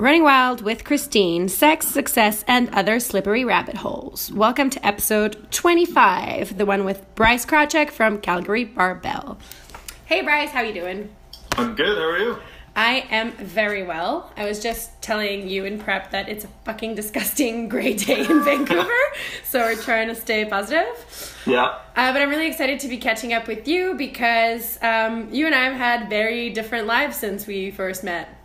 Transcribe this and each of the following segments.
Running Wild with Christine Sex, Success, and Other Slippery Rabbit Holes. Welcome to episode 25, the one with Bryce Krawczyk from Calgary Barbell. Hey Bryce, how you doing? I'm good. How are you? I am very well. I was just telling you in prep that it's a fucking disgusting gray day in Vancouver, so we're trying to stay positive. Yeah. Uh, but I'm really excited to be catching up with you because um, you and I have had very different lives since we first met.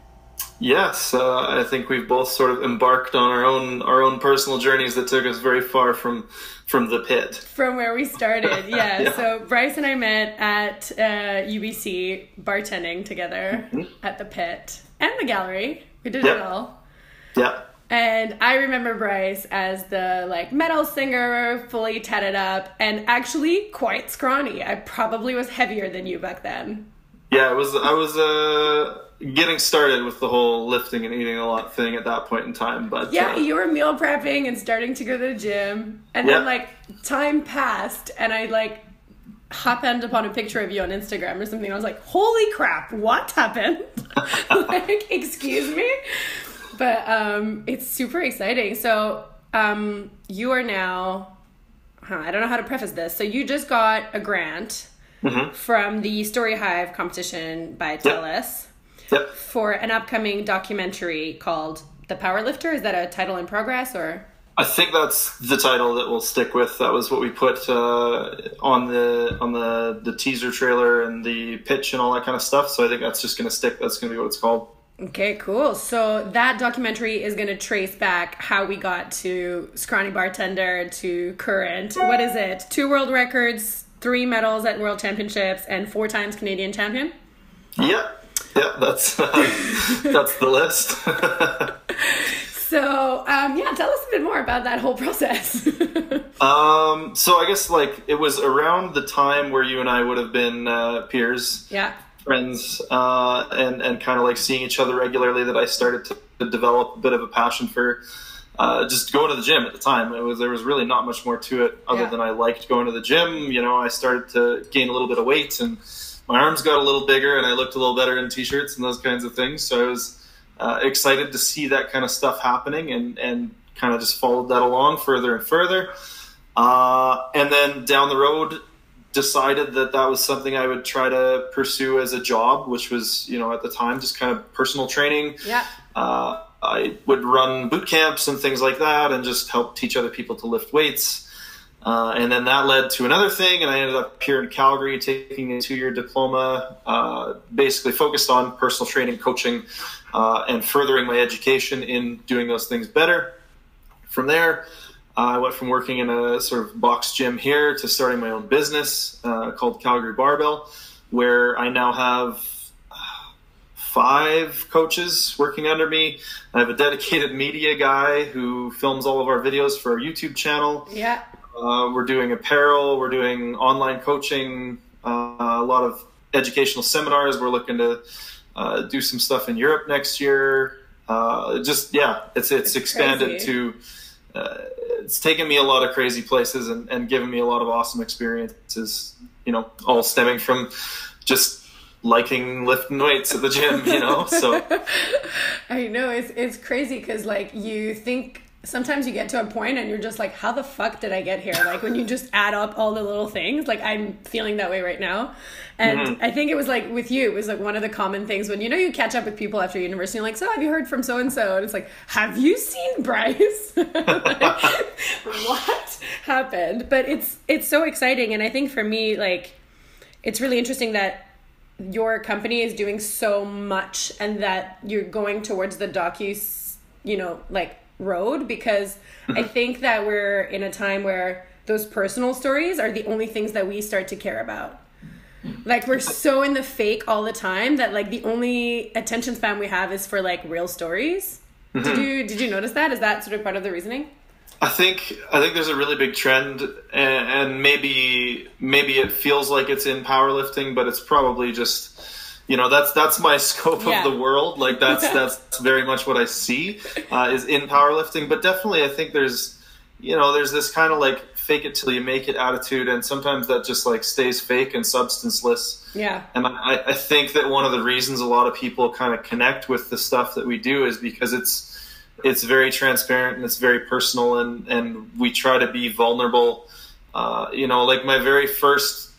Yes, uh, I think we've both sort of embarked on our own our own personal journeys that took us very far from from the pit. From where we started, yeah. Yeah. So Bryce and I met at uh, UBC bartending together Mm-hmm. at the pit and the gallery. We did Yep. it all. Yeah. And I remember Bryce as the like metal singer, fully tatted up, and actually quite scrawny. I probably was heavier than you back then. Yeah, it was I was uh getting started with the whole lifting and eating a lot thing at that point in time, but Yeah, uh, you were meal prepping and starting to go to the gym. And Yeah. then like time passed and I like happened upon a picture of you on Instagram or something. I was like, holy crap, what happened? like, excuse me? But um it's super exciting. So um you are now huh, I don't know how to preface this. So you just got a grant Mhm. from the Story Hive competition by TELUS Yep. for an upcoming documentary called The Powerlifter. Is that a title in progress or? I think that's the title that we'll stick with. That was what we put uh, on the on the the teaser trailer and the pitch and all that kind of stuff. So I think that's just going to stick. That's going to be what it's called. Okay, cool. So that documentary is going to trace back how we got to scrawny bartender to current. What is it? Two world records, three medals at world championships, and four times Canadian champion. Yeah. Yeah, that's that's the list. So um, yeah, tell us a bit more about that whole process. Um, so I guess like it was around the time where you and I would have been uh, peers, yeah. friends, uh, and and kind of like seeing each other regularly that I started to, to develop a bit of a passion for uh, just going to the gym at the time. It was there was really not much more to it other Yeah. than I liked going to the gym. You know, I started to gain a little bit of weight and my arms got a little bigger and I looked a little better in t-shirts and those kinds of things. So I was uh, excited to see that kind of stuff happening and and kind of just followed that along further and further. Uh, and then down the road, decided that that was something I would try to pursue as a job, which was, you know, at the time just kind of personal training. Yeah. Uh, I would run boot camps and things like that and just help teach other people to lift weights. Uh, and then that led to another thing, and I ended up here in Calgary taking a two year diploma, uh, basically focused on personal training, coaching, uh, and furthering my education in doing those things better. From there, I went from working in a sort of box gym here to starting my own business uh, called Calgary Barbell, where I now have uh, five coaches working under me. I have a dedicated media guy who films all of our videos for our YouTube channel. Yeah. Uh, we're doing apparel, we're doing online coaching, uh, a lot of educational seminars. We're looking to uh, do some stuff in Europe next year. Uh, just yeah, it's it's, It's expanded crazy. to. Uh, it's taken me a lot of crazy places and, and given me a lot of awesome experiences. You know, all stemming from just liking lifting weights at the gym. You know, so I know it's it's crazy because like you think sometimes you get to a point and you're just like, how the fuck did I get here? Like when you just add up all the little things. Like I'm feeling that way right now, and Mm-hmm. I think it was like with you, it was like one of the common things when you know you catch up with people after university. You're like, so have you heard from so and so? And it's like, have you seen Bryce? Like, what happened? But it's it's so exciting, and I think for me, like, it's really interesting that your company is doing so much and that you're going towards the docu you know like road because i think that we're in a time where those personal stories are the only things that we start to care about. Like we're so in the fake all the time that like the only attention span we have is for like real stories. Did mm-hmm. you did you notice that? Is that sort of part of the reasoning? I think I think there's a really big trend, and, and maybe maybe it feels like it's in powerlifting, but it's probably just you know that's that's my scope Yeah. of the world. Like that's that's very much what I see uh, is in powerlifting. But definitely, I think there's you know there's this kind of like fake it till you make it attitude, and sometimes that just like stays fake and substanceless. Yeah. And I, I think that one of the reasons a lot of people kind of connect with the stuff that we do is because it's it's very transparent and it's very personal, and and we try to be vulnerable. Uh, you know, like my very first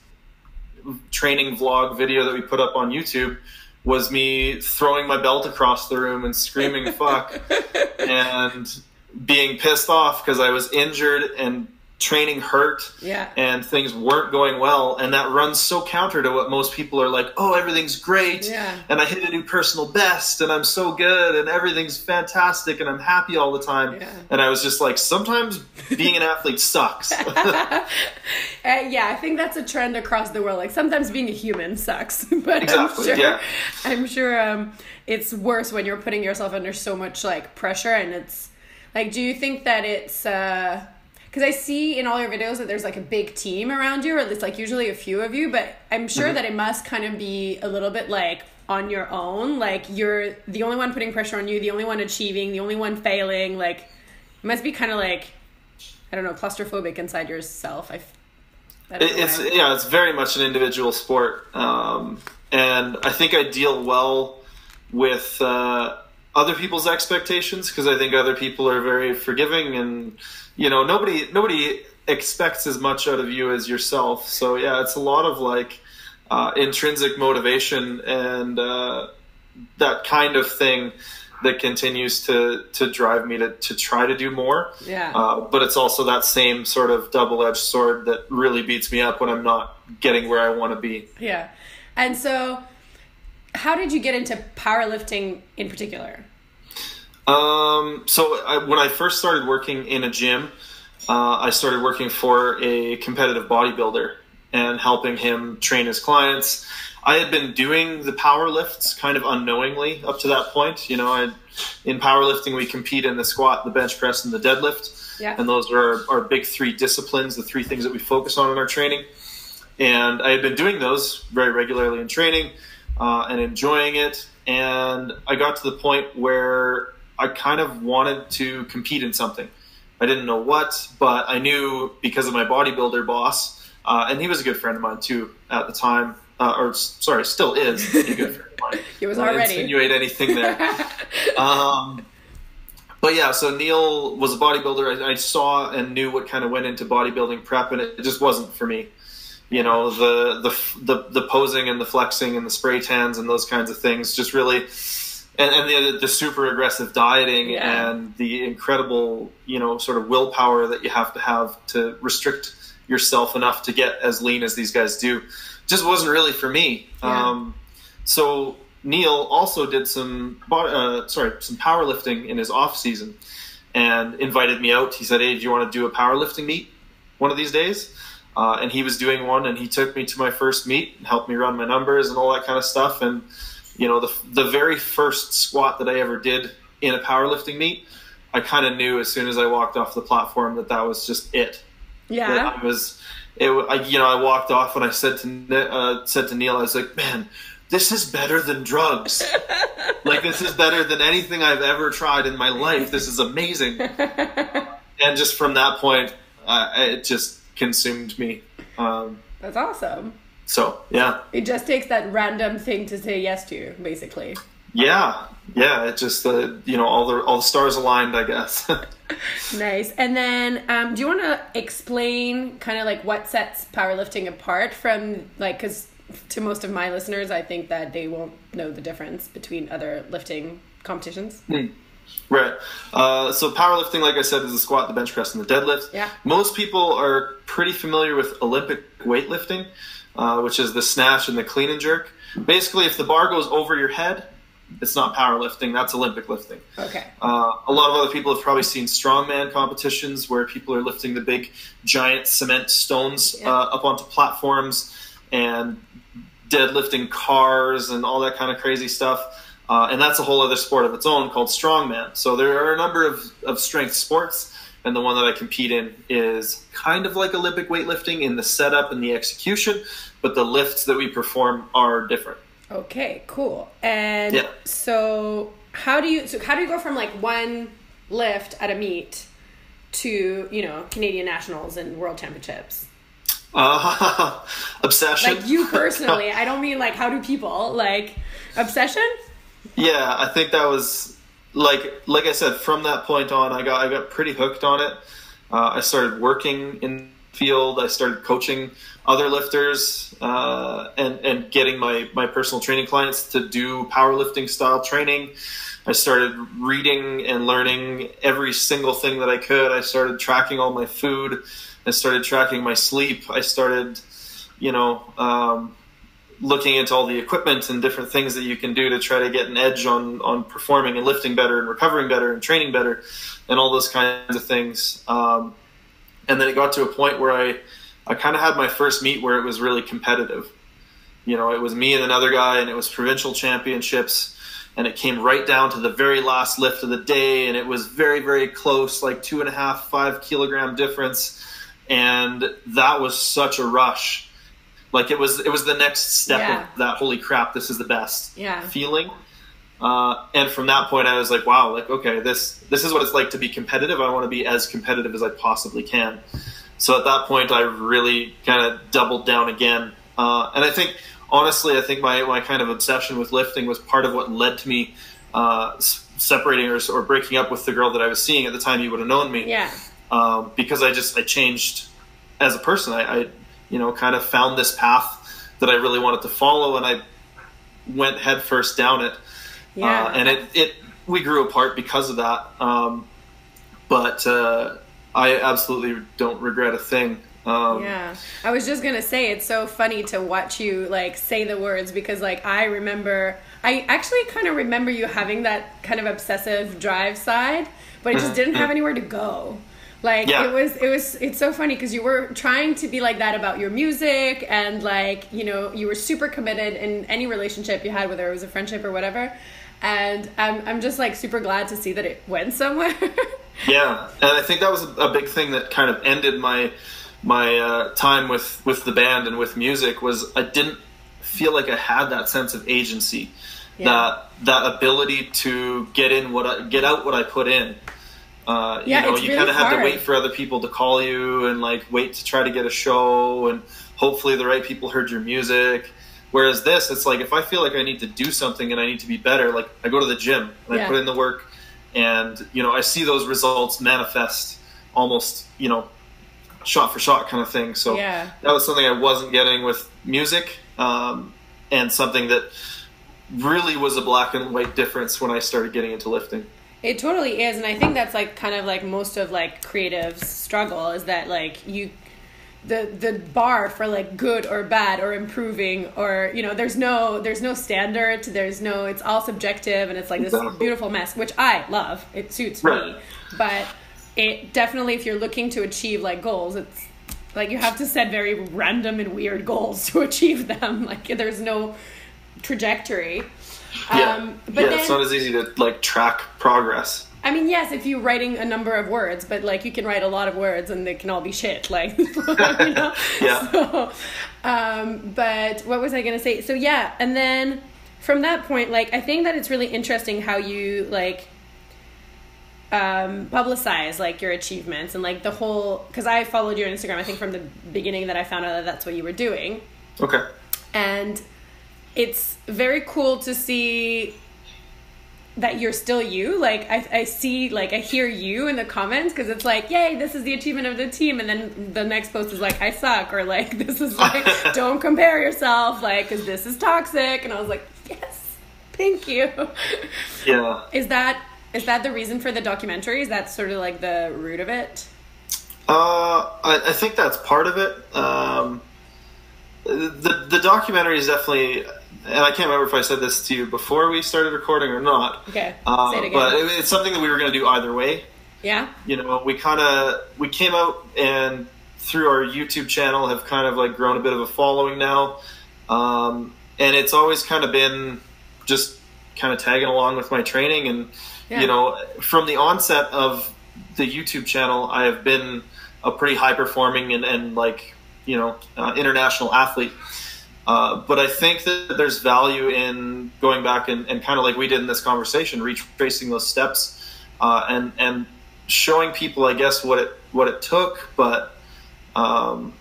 training vlog video that we put up on YouTube was me throwing my belt across the room and screaming fuck and being pissed off because I was injured and training hurt Yeah. and things weren't going well and that runs so counter to what most people are like oh everything's great Yeah. and I hit a new personal best and I'm so good and everything's fantastic and I'm happy all the time Yeah. and I was just like sometimes being an athlete sucks Uh, yeah, I think that's a trend across the world. Like sometimes being a human sucks, but Exactly, I'm sure, yeah. I'm sure um, it's worse when you're putting yourself under so much like pressure. And it's like, do you think that it's? Because I see in all your videos that there's like a big team around you, or it's like usually a few of you. But I'm sure Mm-hmm. that it must kind of be a little bit like on your own. Like you're the only one putting pressure on you, the only one achieving, the only one failing. Like it must be kind of like I don't know, claustrophobic inside yourself. I, I don't It- know it's why. yeah, it's very much an individual sport, um, and I think I deal well with uh, other people's expectations because I think other people are very forgiving, and you know nobody nobody expects as much out of you as yourself. So yeah, it's a lot of like uh, intrinsic motivation and uh, that kind of thing that continues to to drive me to to try to do more. Yeah. Uh, but it's also that same sort of double edged sword that really beats me up when I'm not getting where I want to be. yeah. And so, how did you get into powerlifting in particular? Um, so I, when I first started working in a gym, uh, I started working for a competitive bodybuilder and helping him train his clients. I had been doing the power lifts kind of unknowingly up to that point. You know, I, in powerlifting, we compete in the squat, the bench press, and the deadlift. Yeah. And those are our, our big three disciplines, the three things that we focus on in our training. And I had been doing those very regularly in training uh, and enjoying it. And I got to the point where I kind of wanted to compete in something. I didn't know what, but I knew because of my bodybuilder boss, uh, and he was a good friend of mine too at the time, uh, or sorry, still is a good friend of mine. He was already. insinuate anything there. um, but yeah, so Neil was a bodybuilder. I, I saw and knew what kind of went into bodybuilding prep, and it just wasn't for me. You know, the the the, the posing and the flexing and the spray tans and those kinds of things just really, and, and the the super aggressive dieting Yeah. and the incredible you know sort of willpower that you have to have to restrict yourself enough to get as lean as these guys do, just wasn't really for me. Yeah. Um, so Neil also did some uh, sorry some powerlifting in his off season, and invited me out. He said, "Hey, do you want to do a powerlifting meet one of these days?" Uh, and he was doing one, and he took me to my first meet and helped me run my numbers and all that kind of stuff. And you know, the the very first squat that I ever did in a powerlifting meet, I kind of knew as soon as I walked off the platform that that was just it. That yeah. I was, it, I, you know, I walked off and I said to uh, said to Neil, I was like, man, this is better than drugs. like this is better than anything I've ever tried in my life. This is amazing. and just from that point, uh, it just consumed me. Um, That's awesome. So yeah, It just takes that random thing to say yes to, basically. yeah, yeah. It just uh, you know all the all the stars aligned, I guess. Nice. And then, um, do you want to explain kind of like what sets powerlifting apart from like because to most of my listeners, I think that they won't know the difference between other lifting competitions. Right. Uh, so powerlifting, like I said, is the squat, the bench press, and the deadlift. Yeah. Most people are pretty familiar with Olympic weightlifting, uh, which is the snatch and the clean and jerk. Basically, if the bar goes over your head, it's not powerlifting. That's Olympic lifting. Okay. Uh, a lot of other people have probably seen strongman competitions where people are lifting the big, giant cement stones Yeah. uh, up onto platforms and deadlifting cars and all that kind of crazy stuff. Uh, and that's a whole other sport of its own called strongman. So there are a number of, of strength sports, and the one that I compete in is kind of like Olympic weightlifting in the setup and the execution, but the lifts that we perform are different. Okay, cool. And Yeah. so how do you so how do you go from like one lift at a meet to you know Canadian nationals and world championships? Uh, obsession. Like you personally, I don't mean like how do people like obsession. Yeah, I think that was like like I said. From that point on, I got I got pretty hooked on it. Uh, I started working in the field. I started coaching other lifters uh, and and getting my my personal training clients to do powerlifting style training. I started reading and learning every single thing that I could. I started tracking all my food. I started tracking my sleep. I started, you know, um, looking into all the equipment and different things that you can do to try to get an edge on on performing and lifting better and recovering better and training better and all those kinds of things. Um, and then it got to a point where I I kind of had my first meet where it was really competitive. You know, it was me and another guy, and it was provincial championships, and it came right down to the very last lift of the day, and it was very, very close, like two and a half, five kilogram difference, and that was such a rush. Like it was, it was the next step Yeah. of that. Holy crap, this is the best Yeah. feeling. Uh, and from that point, I was like, wow, like okay, this this is what it's like to be competitive. I want to be as competitive as I possibly can. So at that point, I really kind of doubled down again. Uh, and I think, honestly, I think my, my kind of obsession with lifting was part of what led to me uh, s- separating or, or breaking up with the girl that I was seeing at the time. You would have known me Yeah. um, because I just I changed as a person. I, I you know kind of found this path that I really wanted to follow, and I went headfirst down it. Yeah. Uh, and it, it we grew apart because of that. Um, but uh, I absolutely don't regret a thing. Um, Yeah. I was just gonna say it's so funny to watch you like say the words because like I remember I actually kind of remember you having that kind of obsessive drive side, but it just didn't have anywhere to go. Like Yeah. it was it was it's so funny because you were trying to be like that about your music and like, you know, you were super committed in any relationship you had whether it was a friendship or whatever. And I'm I'm just like super glad to see that it went somewhere. Yeah, and I think that was a big thing that kind of ended my my uh, time with with the band and with music was I didn't feel like I had that sense of agency, Yeah. that that ability to get in what I, get out what I put in. Uh, Yeah, you know, you really kind of had to wait for other people to call you and like wait to try to get a show and hopefully the right people heard your music. Whereas this, it's like if I feel like I need to do something and I need to be better, like I go to the gym and Yeah. I put in the work, and you know I see those results manifest almost you know shot for shot kind of thing. So Yeah. that was something I wasn't getting with music, um, and something that really was a black and white difference when I started getting into lifting. It totally is, and I think that's like kind of like most of like creatives struggle is that like you the the bar for like good or bad or improving or you know there's no there's no standard there's no it's all subjective and it's like this Exactly. beautiful mess which I love it suits Right. me but it definitely if you're looking to achieve like goals it's like you have to set very random and weird goals to achieve them like there's no trajectory Yeah, um, but yeah, then, it's not as easy to like track progress. I mean, yes, if you're writing a number of words, but like you can write a lot of words and they can all be shit. Like, you know? Yeah. So, um, but what was I gonna say? So yeah, and then from that point, like I think that it's really interesting how you like um, publicize like your achievements and like the whole. Because I followed you on Instagram. I think from the beginning that I found out that that's what you were doing Okay. and it's very cool to see that you're still you. Like I, I see like i hear you in the comments because it's like yay this is the achievement of the team. And then the next post is like i suck or like this is like don't compare yourself like because this is toxic. And i was like yes thank you. Yeah. is that is that the reason for the documentary? Is that sort of like the root of it? Uh, I, I think that's part of it. Um, the the documentary is definitely, and I can't remember if I said this to you before we started recording or not. okay Uh, say it again but it, it's something that we were going to do either way. yeah You know, we kind of we came out and through our YouTube channel have kind of like grown a bit of a following now, um, and it's always kind of been just kind of tagging along with my training and Yeah. you know from the onset of the YouTube channel, I have been a pretty high performing and, and like you know uh, international athlete. Uh, but I think that there's value in going back and, and kind of like we did in this conversation, retracing those steps uh, and and showing people, I guess, what it what it took, but um,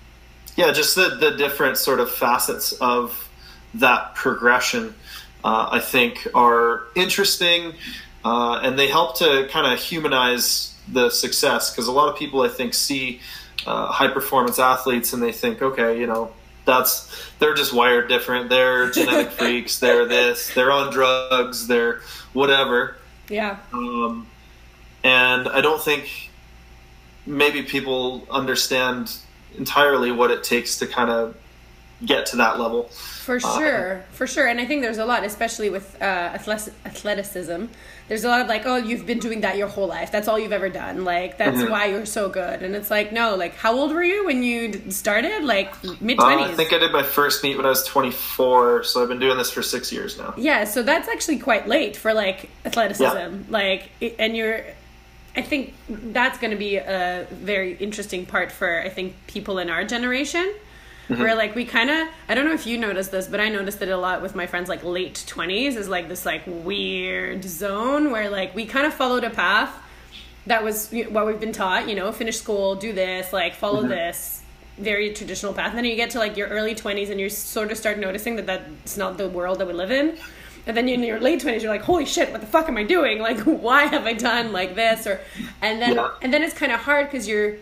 yeah, just the the different sort of facets of that progression, uh, I think, are interesting, uh, and they help to kind of humanize the success because a lot of people, I think, see uh, high performance athletes and they think, okay, you know, that's they're just wired different. They're genetic freaks. They're this. They're on drugs. They're whatever. Yeah. Um, and I don't think maybe people understand entirely what it takes to kind of get to that level. For sure, uh, for sure. And I think there's a lot, especially with uh, athleticism. There's a lot of like, oh, you've been doing that your whole life. That's all you've ever done. Like, that's mm-hmm. why you're so good. And it's like, no, like, how old were you when you started? Like, mid 20s? Uh, I think I did my first meet when I was 24. So I've been doing this for six years now. Yeah, so that's actually quite late for like athleticism. Yeah. Like, and you're I think that's going to be a very interesting part for I think people in our generation. Mm-hmm. Where like we kind of I don't know if you noticed this, but I noticed it a lot with my friends like late 20s is like this like weird zone where like we kind of followed a path that was what we've been taught, you know, finish school, do this, like follow mm-hmm. this very traditional path. And then you get to like your early 20s and you sort of start noticing that that's not the world that we live in and then in your late 20s you're like holy shit what the fuck am i doing like why have i done like this or and then yeah. and then it's kind of hard because you're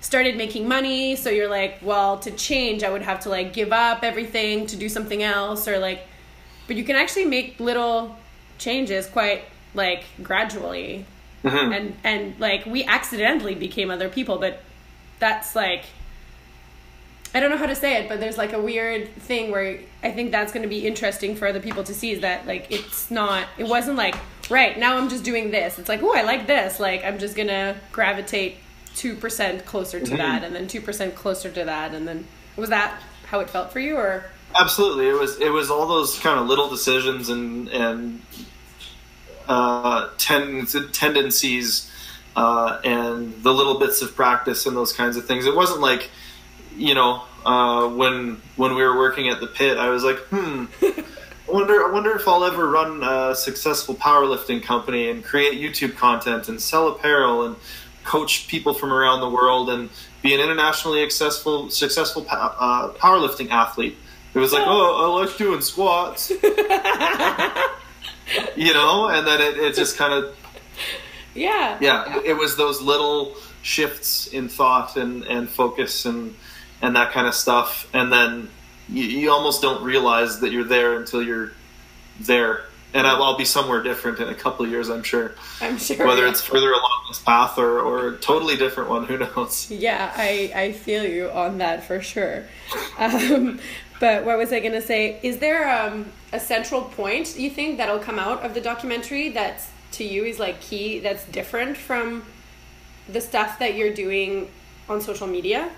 started making money so you're like well to change i would have to like give up everything to do something else or like but you can actually make little changes quite like gradually mm-hmm. and and like we accidentally became other people but that's like I don't know how to say it, but there's like a weird thing where I think that's going to be interesting for other people to see is that like it's not it wasn't like right now I'm just doing this. It's like oh I like this. Like I'm just going to gravitate 2% closer to mm-hmm. that and then 2% closer to that and then was that how it felt for you or Absolutely. It was it was all those kind of little decisions and and uh ten, tendencies uh and the little bits of practice and those kinds of things. It wasn't like you know, uh, when when we were working at the pit, I was like, hmm, I wonder, I wonder if I'll ever run a successful powerlifting company and create YouTube content and sell apparel and coach people from around the world and be an internationally successful successful uh, powerlifting athlete. It was like, oh, I like doing squats, you know, and then it, it just kind of, yeah, yeah, it was those little shifts in thought and, and focus and and that kind of stuff. And then you, you almost don't realize that you're there until you're there. And I'll, I'll, be somewhere different in a couple of years, I'm sure. I'm sure. Whether it's further along this path or, or a totally different one, who knows? Yeah, I, I feel you on that for sure. Um, but what was I going to say? Is there um, a central point you think that'll come out of the documentary that's to you is like key, that's different from the stuff that you're doing on social media?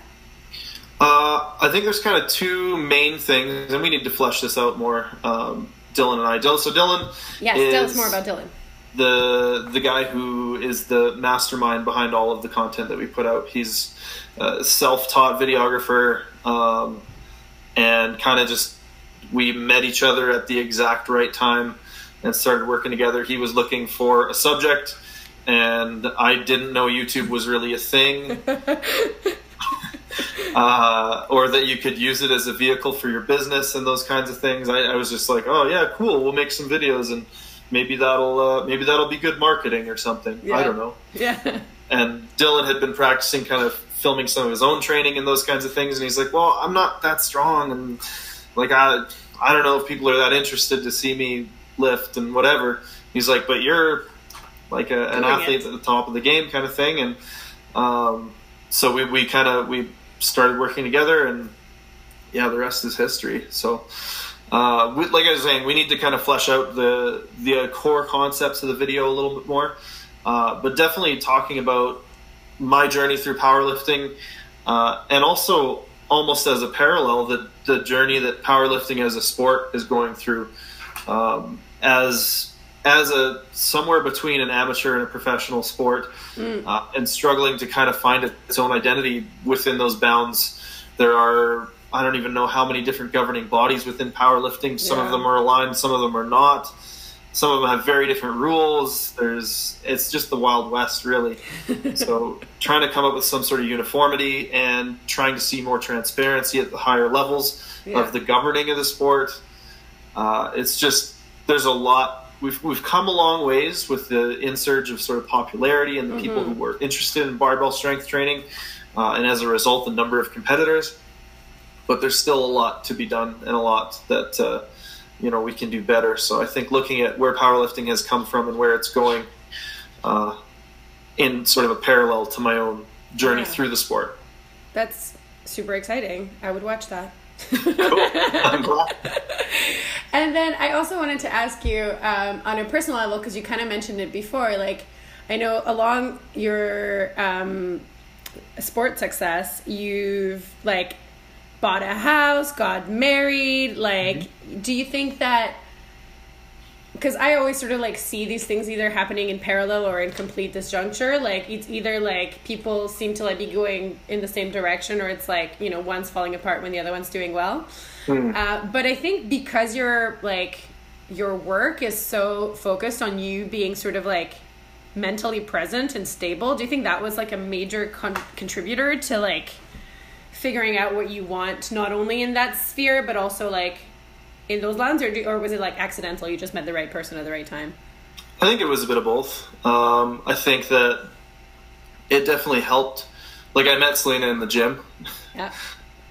Uh, I think there's kind of two main things, and we need to flesh this out more. Um, Dylan and I. Dylan, so Dylan. Yes, tell us more about Dylan. The the guy who is the mastermind behind all of the content that we put out. He's a self-taught videographer, um, and kind of just we met each other at the exact right time and started working together. He was looking for a subject, and I didn't know YouTube was really a thing. uh, or that you could use it as a vehicle for your business and those kinds of things. I, I was just like, oh yeah, cool. We'll make some videos and maybe that'll uh, maybe that'll be good marketing or something. Yeah. I don't know. Yeah. And Dylan had been practicing kind of filming some of his own training and those kinds of things, and he's like, well, I'm not that strong, and like I I don't know if people are that interested to see me lift and whatever. He's like, but you're like a, an athlete it. at the top of the game kind of thing, and um, so we, we kind of we started working together, and yeah, the rest is history. So, uh, we, like I was saying, we need to kind of flesh out the the core concepts of the video a little bit more, uh, but definitely talking about my journey through powerlifting, uh, and also almost as a parallel the the journey that powerlifting as a sport is going through. Um, as as a somewhere between an amateur and a professional sport, mm. uh, and struggling to kind of find its own identity within those bounds. There are I don't even know how many different governing bodies within powerlifting. Some yeah. of them are aligned, some of them are not. some of them have very different rules. There's it's just the wild west, really. so trying to come up with some sort of uniformity and trying to see more transparency at the higher levels Yeah. of the governing of the sport. Uh, it's just there's a lot. We've we've come a long ways with the insurge of sort of popularity and the people who were interested in barbell strength training, uh, and as a result, the number of competitors. But there's still a lot to be done and a lot that. Uh, you know we can do better. So I think looking at where powerlifting has come from and where it's going, uh, in sort of a parallel to my own journey Yeah. through the sport. That's super exciting. I would watch that. I'm glad. And then I also wanted to ask you um, on a personal level because you kind of mentioned it before. Like, I know along your um, sport success, you've like bought a house, got married. Like, do you think that? Because I always sort of like see these things either happening in parallel or in complete disjuncture. Like it's either like people seem to like be going in the same direction, or it's like you know one's falling apart when the other one's doing well. Uh, but I think because your like your work is so focused on you being sort of like mentally present and stable, do you think that was like a major con- contributor to like figuring out what you want, not only in that sphere but also like in those lines, or do, or was it like accidental? You just met the right person at the right time. I think it was a bit of both. Um, I think that it definitely helped. Like I met Selena in the gym. Yeah.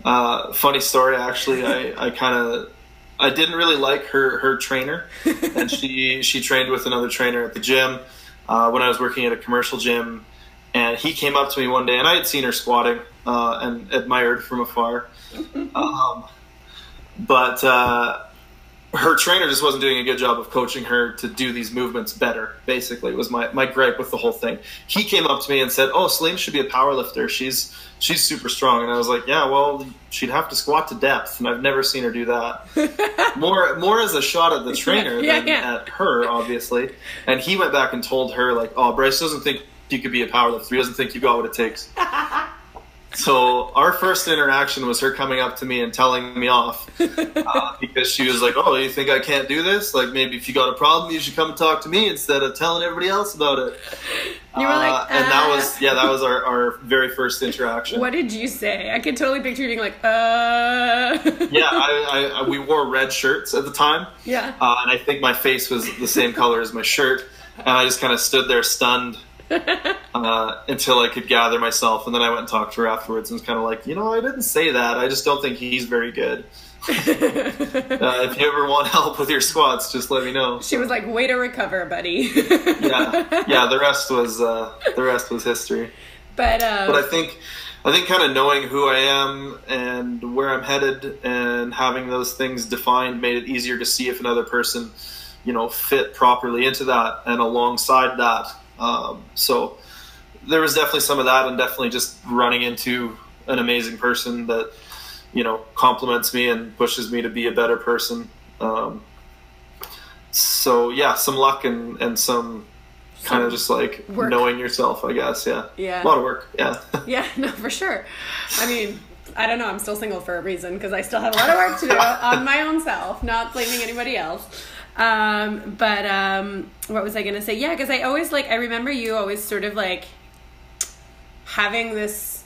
Uh, funny story, actually. I, I kind of I didn't really like her her trainer, and she she trained with another trainer at the gym uh, when I was working at a commercial gym. And he came up to me one day, and I had seen her squatting uh, and admired from afar. Um, but uh, her trainer just wasn't doing a good job of coaching her to do these movements better. Basically, was my, my gripe with the whole thing. He came up to me and said, "Oh, Selena should be a power lifter. She's she's super strong." And I was like, "Yeah, well, she'd have to squat to depth, and I've never seen her do that." more more as a shot at the trainer Yeah, than yeah. at her, obviously. And he went back and told her like, "Oh, Bryce doesn't think you could be a power lifter. He doesn't think you got what it takes." So our first interaction was her coming up to me and telling me off uh, because she was like, "Oh, you think I can't do this? Like maybe if you got a problem, you should come and talk to me instead of telling everybody else about it." You were like, and that uh. was yeah, that was our, our very first interaction. What did you say? I could totally picture you being like, uh. yeah, I, I, I, we wore red shirts at the time, yeah. uh, and I think my face was the same color as my shirt, and I just kind of stood there stunned. uh, until I could gather myself, and then I went and talked to her afterwards, and was kind of like, you know, I didn't say that. I just don't think he's very good. uh, if you ever want help with your squats, just let me know. She was like, "Way to recover, buddy." Yeah, yeah. The rest was uh, the rest was history. But um, But I think I think kind of knowing who I am and where I'm headed, and having those things defined, made it easier to see if another person, you know, fit properly into that and alongside that. Um, so there was definitely some of that, and definitely just running into an amazing person that you know compliments me and pushes me to be a better person. Um, so yeah, some luck and and some kind of just like work. knowing yourself, I guess. Yeah, Yeah. a lot of work. Yeah. yeah, no, for sure. I mean, I don't know. I'm still single for a reason because I still have a lot of work to do on my own self, not blaming anybody else. Um, but um, what was I gonna say? Yeah, because I always like I remember you always sort of like having this.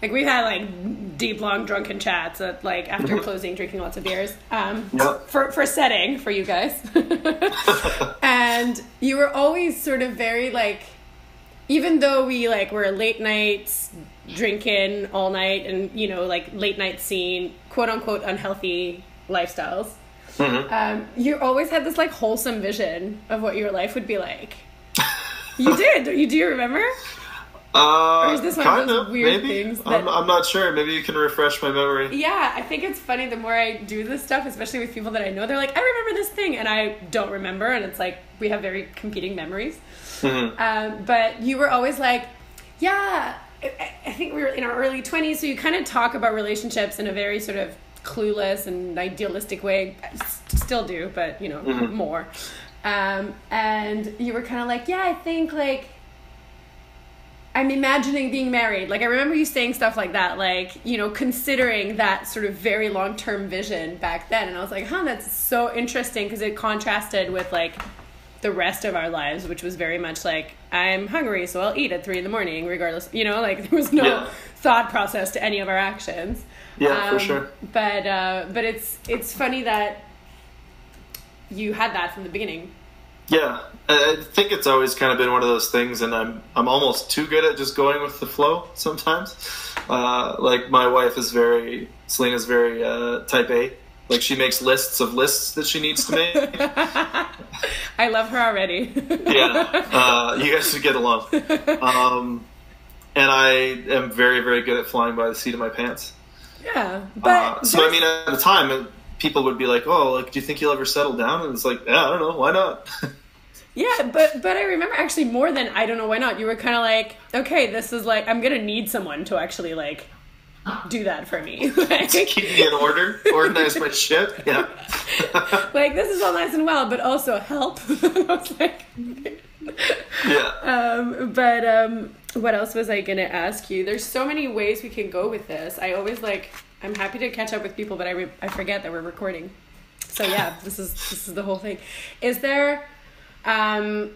Like we've had like deep, long, drunken chats at like after closing, drinking lots of beers. Um, Yep. for for setting for you guys, and you were always sort of very like even though we like were late nights drinking all night and you know like late night scene quote unquote unhealthy lifestyles Mhm. um, you always had this like wholesome vision of what your life would be like you did you do you remember Uh, Or is this one of kind those of, weird maybe. things I'm, I'm not sure. Maybe you can refresh my memory. yeah i think it's funny the more i do this stuff especially with people that i know they're like i remember this thing and i don't remember and it's like we have very competing memories Mhm. Um, but you were always like, yeah, I, I think we were in our early 20s, so you kind of talk about relationships in a very sort of clueless and idealistic way. I s- Still do, but you know, more. Um, and you were kind of like, yeah, I think like I'm imagining being married. Like I remember you saying stuff like that, like, you know, considering that sort of very long-term vision back then. And I was like, "Huh, that's so interesting because it contrasted with like the rest of our lives, which was very much like I'm hungry, so I'll eat at 3 in the morning regardless, you know, like there was no Yeah. thought process to any of our actions. Yeah, for Um, sure. But uh but it's it's funny that you had that from the beginning. Yeah, I I think it's always kind of been one of those things, and I'm I'm almost too good at just going with the flow sometimes. Uh, like my wife is very, Selena's very uh, type A. Like she makes lists of lists that she needs to make. I love her already. yeah, uh, you guys should get along. Um, and I am very very good at flying by the seat of my pants. Yeah. But Uh, so I mean, at the time, people would be like, "Oh, like, do you think you'll ever settle down?" And it's like, "Yeah, I don't know, why not?" Yeah, but but I remember actually more than I don't know why not. You were kind of like, okay, this is like I'm gonna need someone to actually like do that for me. like, Keep me in order, organize my shit. Yeah. like, this is all nice and well, but also help. I was like, yeah. um, but um, what else was I gonna ask you? There's so many ways we can go with this. I always like. I'm happy to catch up with people, but I re- I forget that we're recording. So yeah, this is this is the whole thing. Is there, um,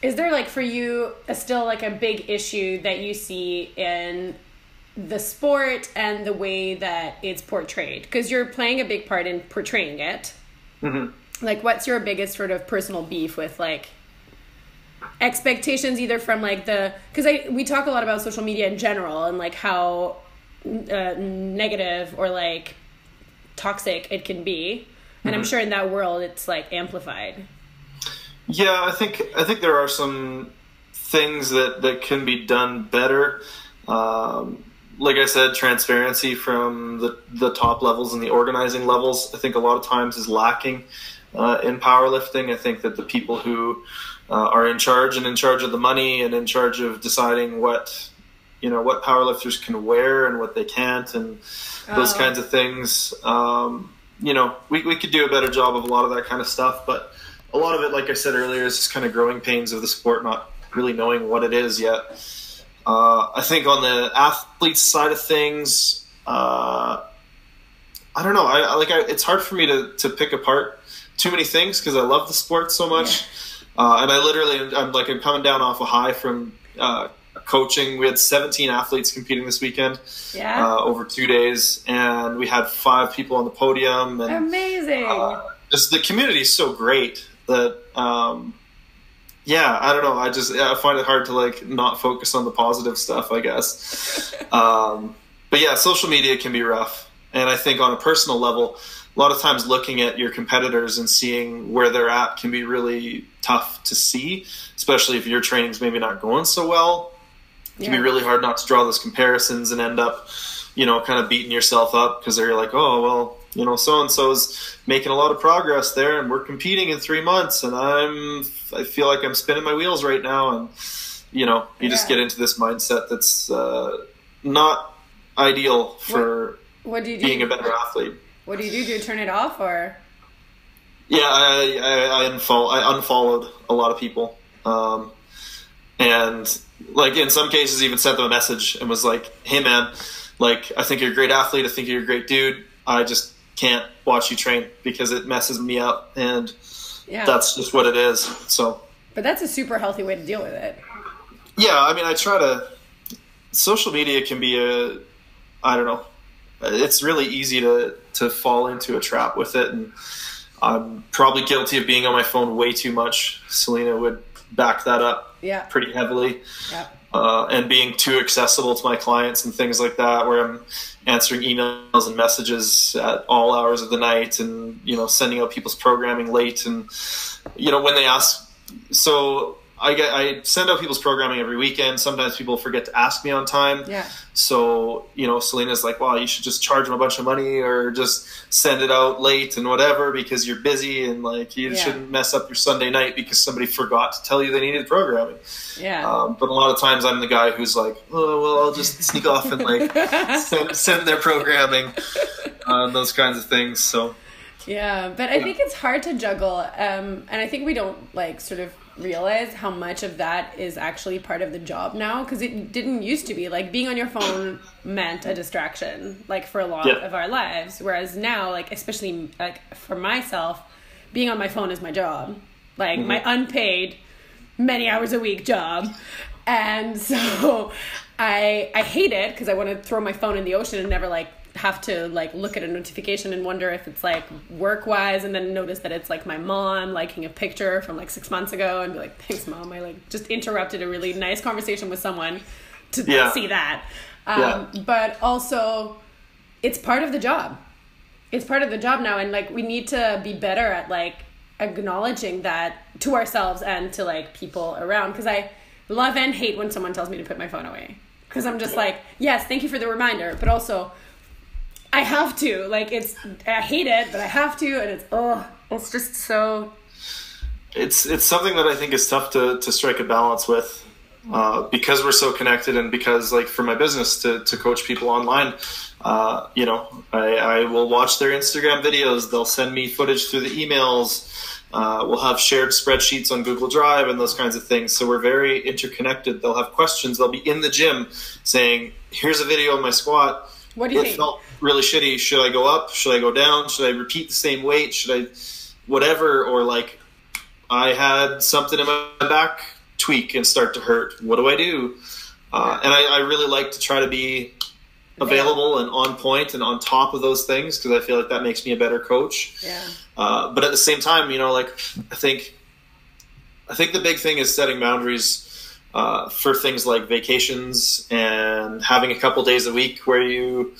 is there like for you a, still like a big issue that you see in the sport and the way that it's portrayed? Because you're playing a big part in portraying it. hmm Like, what's your biggest sort of personal beef with like expectations, either from like the because I we talk a lot about social media in general and like how uh, negative or like toxic it can be, and I'm sure in that world it's like amplified. Yeah, I think I think there are some things that that can be done better. Um, like I said, transparency from the the top levels and the organizing levels. I think a lot of times is lacking uh, in powerlifting. I think that the people who uh, are in charge and in charge of the money and in charge of deciding what you know what powerlifters can wear and what they can't and those Oh. kinds of things. Um, you know, we, we could do a better job of a lot of that kind of stuff, but a lot of it, like I said earlier, is just kind of growing pains of the sport, not really knowing what it is yet. Uh, I think on the athletes side of things, uh, I don't know. I, I like. I, it's hard for me to, to pick apart too many things because I love the sport so much, uh, and I literally, I'm like, I'm coming down off a high from uh, coaching. We had 17 athletes competing this weekend Yeah, uh, over two days, and we had five people on the podium, and amazing. uh, just the community is so great that um, yeah i don't know. I just i find it hard to like not focus on the positive stuff i guess. Um, but yeah social media can be rough. And i think on a personal level a lot of times looking at your competitors and seeing where they're at can be really tough to see especially if your training's maybe not going so well it can Yeah. be really hard not to draw those comparisons and end up, you know, kind of beating yourself up because they're like, oh, well, you know, so and so's making a lot of progress there, and we're competing in three months, and I'm, I feel like I'm spinning my wheels right now, and you know, you just get into this mindset that's uh, not ideal for what do you do? being a better athlete. What do you do? Do you turn it off or? Yeah, I I, I, unfollow, I unfollowed a lot of people, um, and like in some cases even sent them a message and was like, "Hey man, like I think you're a great athlete. I think you're a great dude. I just can't watch you train because it messes me up, and Yeah, that's just what it is." So but that's a super healthy way to deal with it. yeah, I mean, I try to. Social media can be a, I don't know, it's really easy to to fall into a trap with it, and I'm probably guilty of being on my phone way too much. Selena would back that up Yeah, pretty heavily, yeah, uh, and being too accessible to my clients and things like that, where I'm answering emails and messages at all hours of the night, and you know, sending out people's programming late, and you know, when they ask, so. I get I send out people's programming every weekend. Sometimes people forget to ask me on time. yeah. So, you know, Selena's like, well, you should just charge them a bunch of money or just send it out late and whatever because you're busy and like you Yeah. shouldn't mess up your Sunday night because somebody forgot to tell you they needed programming. Yeah. Um, but a lot of times I'm the guy who's like, oh, well, I'll just sneak off and like send, send their programming, uh, those kinds of things. So, Yeah, but I think it's hard to juggle, um, and I think we don't like sort of realize how much of that is actually part of the job now because it didn't used to be. Like being on your phone meant a distraction like for a lot Yeah. of our lives. Whereas now like especially like for myself being on my phone is my job. Like my mm-hmm. unpaid many hours a week job. And so i i hate it because i want to throw my phone in the ocean and never like have to like look at a notification and wonder if it's like work wise and then notice that it's like my mom liking a picture from like six months ago and be like thanks mom i like just interrupted a really nice conversation with someone to Yeah. see that. Um, Yeah. but also it's part of the job. It's part of the job now and like we need to be better at like acknowledging that to ourselves and to like people around. Because i love and hate when someone tells me to put my phone away. Because i'm just like yes thank you for the reminder. But also i have to like it's i hate it but i have to and it's oh it's just so it's it's something that I think is tough to to strike a balance with uh, because we're so connected and because like for my business to to coach people online. Uh, you know, I, I will watch their Instagram videos. They'll send me footage through the emails. Uh, we'll have shared spreadsheets on Google Drive and those kinds of things. So we're very interconnected. They'll have questions. They'll be in the gym saying, "Here's a video of my squat. What do you it think felt really shitty. Should I go up? Should I go down? Should I repeat the same weight? Should I, whatever? Or like, I had something in my back tweak and start to hurt. What do I do? Uh, and I, I really like to try to be available and on point and on top of those things because I feel like that makes me a better coach. yeah Uh, but at the same time, you know, like I think, I think the big thing is setting boundaries uh, for things like vacations and having a couple days a week where you,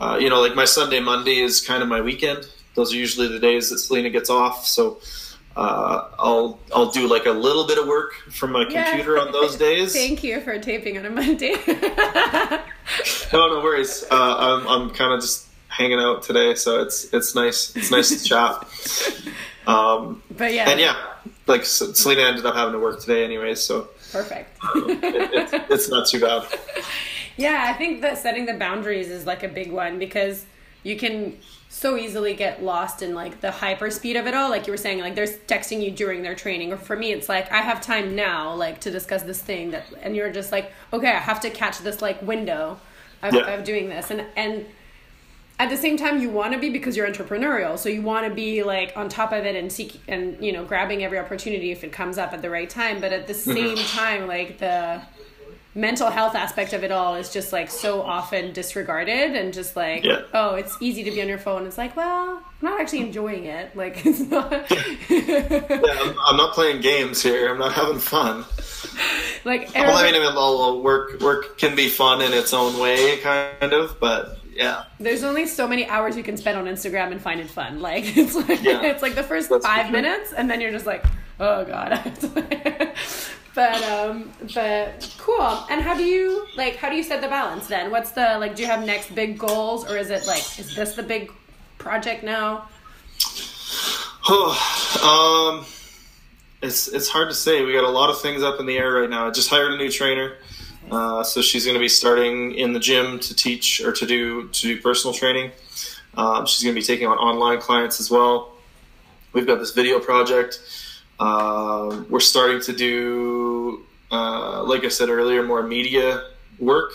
uh, you know, like my Sunday, Monday is kind of my weekend. Those are usually the days that Selena gets off. So uh, I'll I'll do like a little bit of work from my Yeah. computer on those days. thank you for taping on a monday No, no worries. Uh, I'm I'm kind of just hanging out today, so it's it's nice. It's nice to chat. Um, but yeah and yeah, like Selena ended up having to work today, anyways, so perfect it, it, it's not too bad. Yeah, I think that setting the boundaries is like a big one because you can so easily get lost in like the hyper speed of it all. Like you were saying, like they're texting you during their training, or for me, it's like I have time now, like to discuss this thing that, and you're just like, okay, I have to catch this like window of, Yeah. of doing this, and and at the same time you want to be because you're entrepreneurial so you want to be like on top of it and seek and you know grabbing every opportunity if it comes up at the right time but at the mm-hmm. same time like the mental health aspect of it all is just like so often disregarded and just like Yeah. oh it's easy to be on your phone it's like well i'm not actually enjoying it like it's not Yeah, I'm, I'm not playing games here. I'm not having fun. like Well, I mean, I mean, work work can be fun in its own way, kind of, but yeah, there's only so many hours you can spend on Instagram and find it fun. Like it's like Yeah. it's like the first That's five sure. minutes, and then you're just like, oh god. but um, but cool. And how do you like? How do you set the balance then? What's the like? Do you have next big goals, or is it like is this the big project now? Oh, um, it's it's hard to say. We got a lot of things up in the air right now. I just hired a new trainer, uh, so she's going to be starting in the gym to teach or to do to do personal training. Um, she's going to be taking on online clients as well. We've got this video project. Um we're starting to do, uh, like I said earlier, more media work.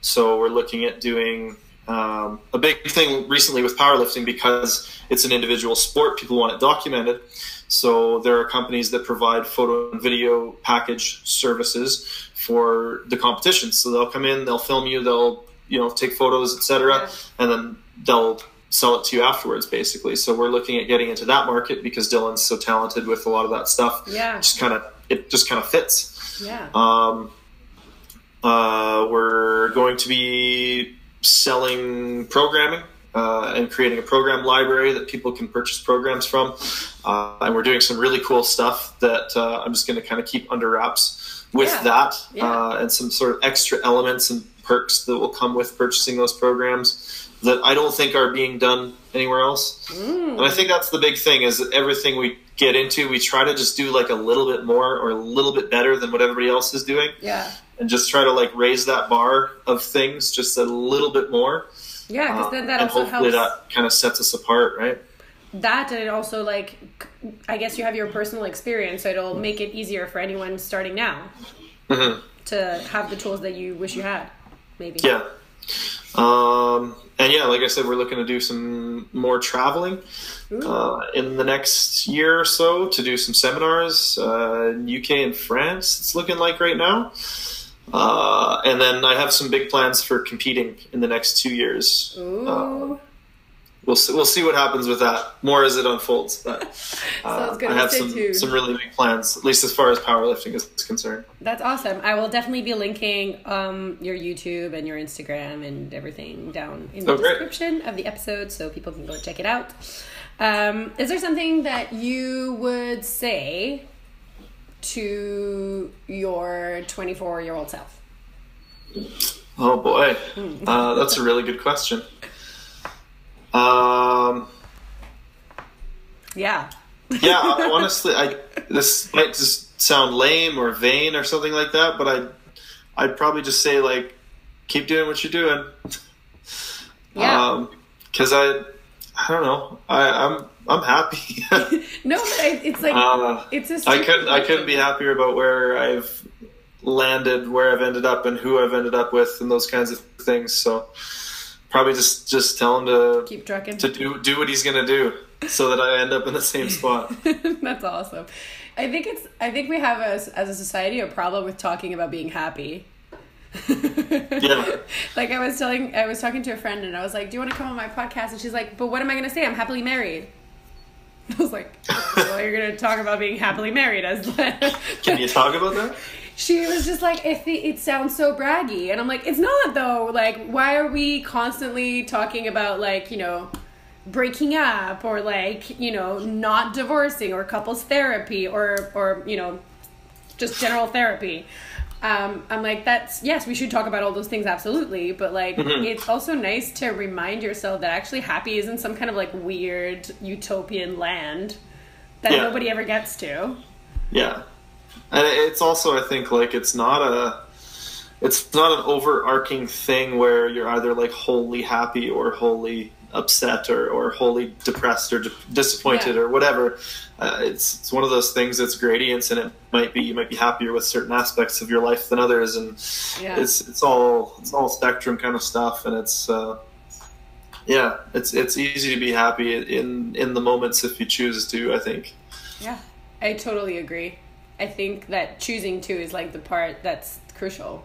So we're looking at doing um, a big thing recently with powerlifting because it's an individual sport. People want it documented. So there are companies that provide photo and video package services for the competition. So they'll come in, they'll film you, they'll you know take photos, etc., and then they'll sell it to you afterwards, basically. So we're looking at getting into that market because Dylan's so talented with a lot of that stuff. Yeah, Just kind of it just kind of fits. yeah. Um, uh, we're going to be selling programming uh, and creating a program library that people can purchase programs from. Uh, and we're doing some really cool stuff that uh, I'm just going to kind of keep under wraps with Yeah. that Yeah. uh, and some sort of extra elements and perks that will come with purchasing those programs that I don't think are being done anywhere else. Mm. And I think that's the big thing is that everything we get into, we try to just do like a little bit more or a little bit better than what everybody else is doing Yeah, and just try to like raise that bar of things just a little bit more. yeah. Because then that and also hopefully helps. that kind of sets us apart, right? that and also like i guess you have your personal experience so it'll make it easier for anyone starting now Mhm. to have the tools that you wish you had maybe Yeah. Um, and yeah, like I said, we're looking to do some more traveling uh, in the next year or so to do some seminars uh, in UK and France. It's looking like right now. Uh, and then I have some big plans for competing in the next two years. Ooh. We'll see, we'll see what happens with that more as it unfolds. But uh. I have some, tuned. some really big plans, at least as far as powerlifting is concerned. That's awesome. I will definitely be linking um, your YouTube and your Instagram and everything down in the Oh, description of the episode so people can go check it out. Um, is there something that you would say to your 24 year old self? Oh boy, uh, that's a really good question. Um, Yeah. yeah, honestly, I this might just sound lame or vain or something like that, but I, I'd probably just say like, keep doing what you're doing. Yeah. Because I, I don't know, I, I'm I'm happy. no, but I, it's like, uh, it's a I couldn't I couldn't be happier about where I've landed, where I've ended up, and who I've ended up with, and those kinds of things. So probably just just tell him to Keep trucking. to do do what he's gonna do, so that I end up in the same spot. That's awesome. I think it's. I think we have as as a society a problem with talking about being happy. Yeah. Like I was telling, I was talking to a friend, and I was like, "Do you want to come on my podcast?" And she's like, "But what am I going to say? I'm happily married." I was like, "Well, you're going to talk about being happily married as." Can you talk about that? she was just like, "It it sounds so braggy," and I'm like, "It's not though. Like, why are we constantly talking about like you know?" breaking up or like you know not divorcing or couples therapy or or you know just general therapy um, i'm like that's yes we should talk about all those things absolutely but like Mhm. it's also nice to remind yourself that actually happy isn't some kind of like weird utopian land that Yeah. nobody ever gets to Yeah, and it's also I think like it's not a it's not an overarching thing where you're either like wholly happy or wholly upset or, or wholly depressed or di- disappointed Yeah. or whatever. Uh, it's it's one of those things that's gradients, and it might be you might be happier with certain aspects of your life than others, and Yeah. it's it's all it's all spectrum kind of stuff, and it's. Uh, yeah, it's it's easy to be happy in in the moments if you choose to. I think. yeah i totally agree i think that choosing to is like the part that's crucial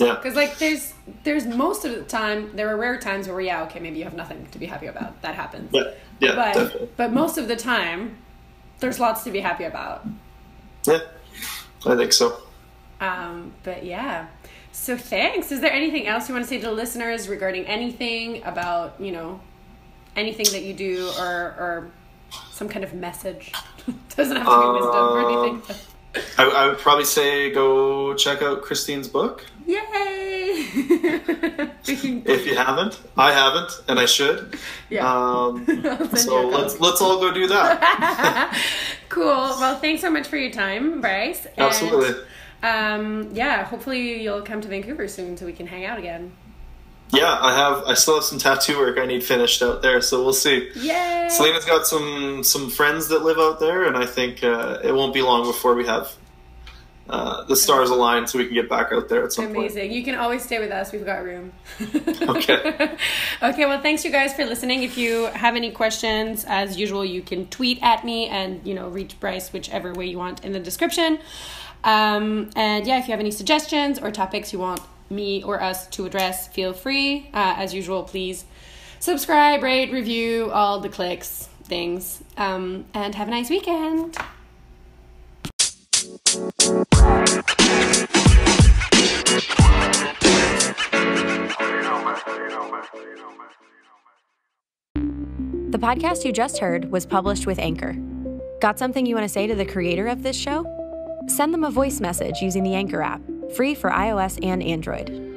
Yeah. Because like there's there's most of the time there are rare times where yeah okay maybe you have nothing to be happy about that happens Yeah. Yeah. but definitely. but most of the time there's lots to be happy about Yeah, I think so. um, but yeah so thanks is there anything else you want to say to the listeners regarding anything about you know anything that you do or or some kind of message doesn't have to be wisdom or Um, anything I, I would probably say go check out Christine's book yay if you haven't. I haven't, and I should. Yeah. Um, so let's let's all go do that. cool. Well, thanks so much for your time, Bryce. And, Absolutely. Um, yeah, hopefully you'll come to Vancouver soon so we can hang out again. Yeah, I have. I still have some tattoo work I need finished out there, so we'll see. Yay! Selena's got some some friends that live out there, and I think uh, it won't be long before we have uh, the stars align, so we can get back out there at some point. Amazing. You can always stay with us. We've got room. Okay. okay, well, thanks you guys for listening. If you have any questions, as usual, you can tweet at me and, you know, reach Bryce whichever way you want in the description. Um, and yeah, if you have any suggestions or topics you want me or us to address, feel free. Uh, as usual, please subscribe, rate, review, all the clicks, things. Um, and have a nice weekend. The podcast you just heard was published with Anchor. Got something you want to say to the creator of this show? Send them a voice message using the Anchor app, free for iOS and Android.